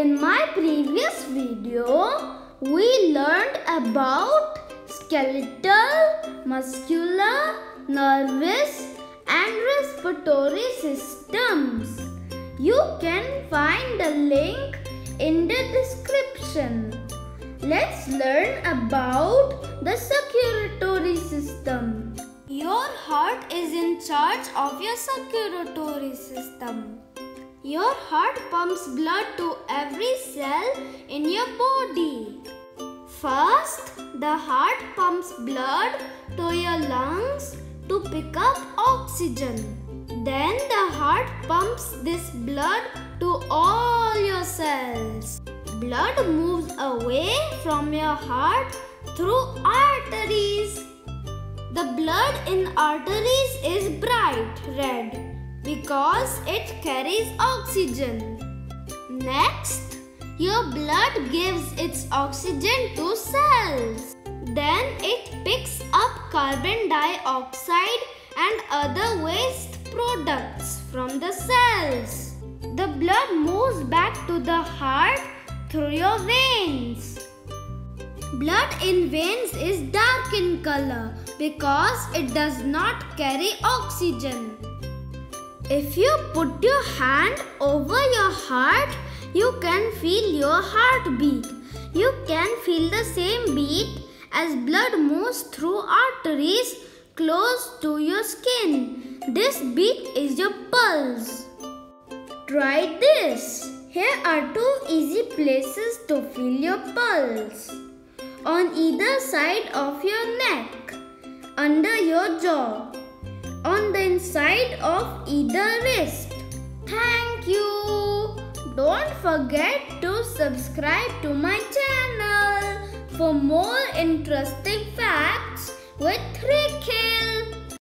In my previous video, we learned about skeletal, muscular, nervous and respiratory systems. You can find the link in the description. Let's learn about the circulatory system. Your heart is in charge of your circulatory system. Your heart pumps blood to every cell in your body. First, the heart pumps blood to your lungs to pick up oxygen. Then the heart pumps this blood to all your cells. Blood moves away from your heart through arteries. The blood in arteries is bright red because it carries oxygen. Next, your blood gives its oxygen to cells. Then it picks up carbon dioxide and other waste products from the cells. The blood moves back to the heart through your veins. Blood in veins is dark in color because it does not carry oxygen. If you put your hand over your heart, you can feel your heartbeat. You can feel the same beat as blood moves through arteries close to your skin. This beat is your pulse. Try this. Here are two easy places to feel your pulse. On either side of your neck, under your jaw on the inside of either wrist. Thank you. Don't forget to subscribe to my channel for more interesting facts with Ricky.